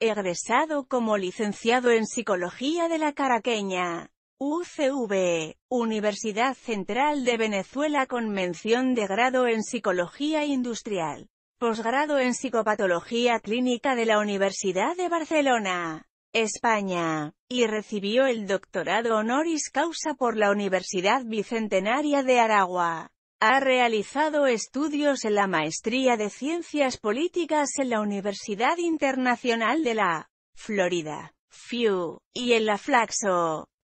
egresado como licenciado en Psicología de la Caraqueña. UCV, Universidad Central de Venezuela con mención de grado en Psicología Industrial. Posgrado en Psicopatología Clínica de la Universidad de Barcelona, España, y recibió el doctorado honoris causa por la Universidad Bicentenaria de Aragua. Ha realizado estudios en la Maestría de Ciencias Políticas en la Universidad Internacional de la Florida, FIU, y en la Flaxo,